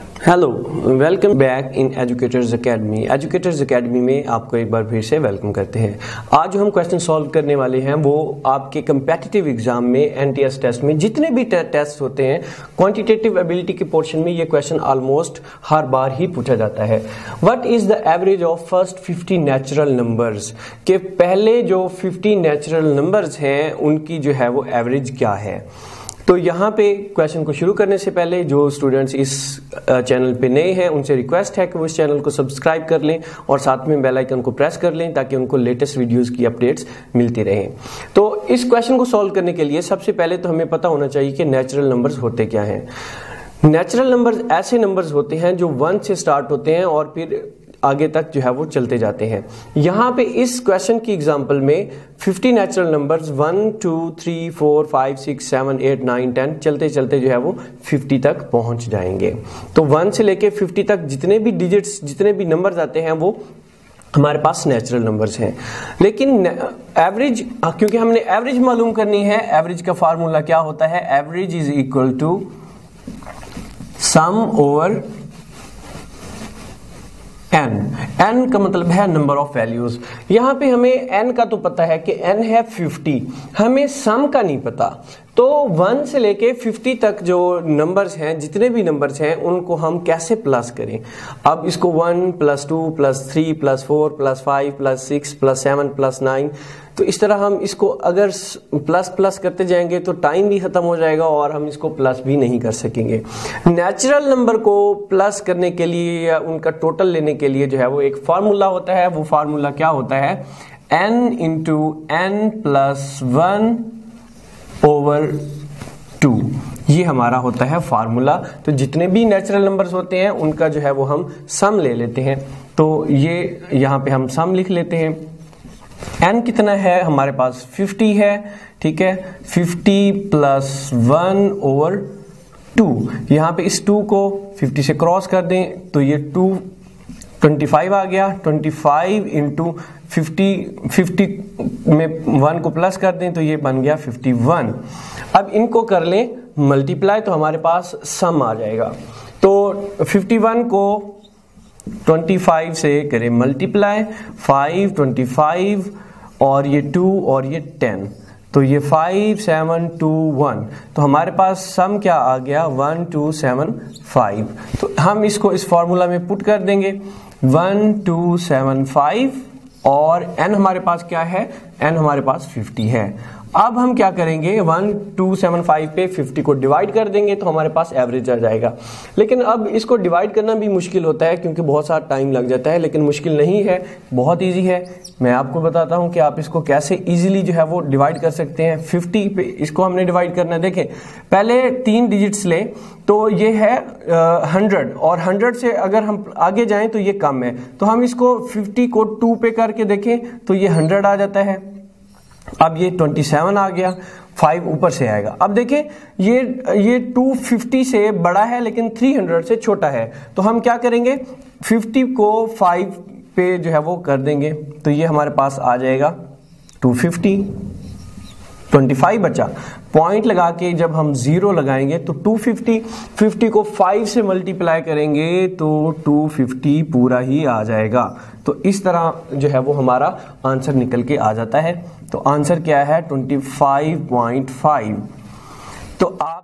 Hello welcome back in educators academy educators academy में आपको एक बार फिर से वेलकम करते हैं। आज जो हम क्वेश्चन सॉल्व करने वाले हैं, वो आपके कंपेटिटिव एग्ज़ाम में एनटीएस टेस्ट में, जितने भी टेस्ट होते हैं क्वांटिटेटिव एबिलिटी के पोर्शन में ये क्वेश्चन ऑलमोस्ट हर बार ही पूछा जाता है। What is the average of first fifty natural numbers के पहले जो फिफ्टी नेचुरल नंबर्स हैं, उनकी जो है वो एवरेज क्या है? तो यहाँ पे क्वेश्चन को शुरू करने से पहले जो स्टूडेंट्स इस चैनल पे नए हैं, उनसे रिक्वेस्ट है कि वो इस चैनल को सब्सक्राइब कर लें और साथ में बेल आइकन को प्रेस कर लें ताकि उनको लेटेस्ट वीडियोस की अपडेट्स मिलती रहें। तो इस क्वेश्चन को सॉल्व करने के लिए सबसे पहले तो हमें पता होना चाहिए कि नेचुरल नंबर्स होते क्या हैं। नेचुरल नंबर्स ऐसे नंबर्स होते हैं जो वन से स्टार्ट होते हैं और फिर आगे तक जो है वो चलते जाते हैं। यहाँ पे इस क्वेश्चन की एग्जांपल में 50 नेचुरल नंबर्स 1 2 3 4 5 6 7 8 9 10 चलते चलते जो है वो 50 तक पहुँच जाएँगे। तो 1 से लेके 50 तक जितने भी डिजिट्स जितने भी नंबर्स आते हैं वो हमारे पास नेचुरल नंबर्स हैं। लेकिन एवरेज क्योंकि हमने एवरेज मालूम करनी है एवरेज का फार्मूला क्या होता है? Average is equal to sum over n का मतलब है नंबर ऑफ़ वैल्यूज़ यहाँ पे हमें एन का तो पता है कि एन है 50 हमें सम का नहीं पता. तो वन से लेके 50 तक जो नंबर्स हैं, जितने भी नंबर्स हैं, उनको हम कैसे प्लस करें? अब इसको one plus two plus three plus four plus five plus six plus seven plus nine तो इस तरह हम इसको अगर प्लस प्लस करते जाएँगे तो टाइम भी खत्म हो जाएगा और हम इसको प्लस भी नहीं कर सकेंगे। नेचुरल नंबर को प्लस करने के लिए या उनका टोटल लेने के लिए जो है, वो एक फार्मूला होता है। वो फार्मूला क्या होता है? N into n plus one over two ये हमारा होता है फार्मूला तो जितने भी नेचुरल नंबर्स होते हैं, उनका जो है वो हम सम ले लेते हैं। तो ये यहाँ पे हम सम लिख लेते हैं। एन कितना है? हमारे पास 50 है, ठीक है? 50 प्लस वन ओवर टू यहाँ पे इस टू को 50 से क्रॉस कर दें तो ये टू 25 आ गया 25 फाइव इंटू फिफ्टी फिफ्टी में वन को प्लस कर दें तो ये बन गया 51 अब इनको कर लें मल्टीप्लाई तो हमारे पास सम आ जाएगा. तो 51 को 25 से करें मल्टीप्लाई 5 25 और ये 2 और ये 10 तो ये 5 7 2 1 तो हमारे पास सम क्या आ गया? 1 2 7 5 तो हम इसको इस फॉर्मूला में पुट कर देंगे. 1 2 7 5 और एन हमारे पास क्या है? एन हमारे पास 50 है। अब हम क्या करेंगे? वन, टू, सेवन, फाइव पे फिफ्टी को डिवाइड कर देंगे तो हमारे पास एवरेज आ जाएगा। लेकिन अब इसको डिवाइड करना भी मुश्किल होता है क्योंकि बहुत सारा टाइम लग जाता है, लेकिन मुश्किल नहीं है, बहुत इजी है। मैं आपको बताता हूँ कि आप इसको कैसे इजीली जो है वो डिवाइड कर सकते हैं। फिफ्टी पे इसको हमने डिवाइड करना है। देखें पहले तीन डिजिट्स लें तो ये है हंड्रेड और हंड्रेड से अगर हम आगे जाएँ तो ये कम है। तो हम इसको फिफ्टी को टू पे करके देखें तो ये हंड्रेड आ जाता है। अब ये 27 आ गया 5 ऊपर से आएगा। अब देखिए, ये ये 250 से बड़ा है, लेकिन 300 से छोटा है। तो हम क्या करेंगे? 50 को 5 पे जो है वो कर देंगे। तो ये हमारे पास आ जाएगा 250 25 बचा। पॉइंट लगा के जब हम ज़ीरो लगाएँगे तो 250 50 को 5 से मल्टीप्लाई करेंगे तो 250 पूरा ही आ जाएगा। तो इस तरह जो है वो हमारा आंसर निकल के आ जाता है। तो आंसर क्या है? 25.5 तो आप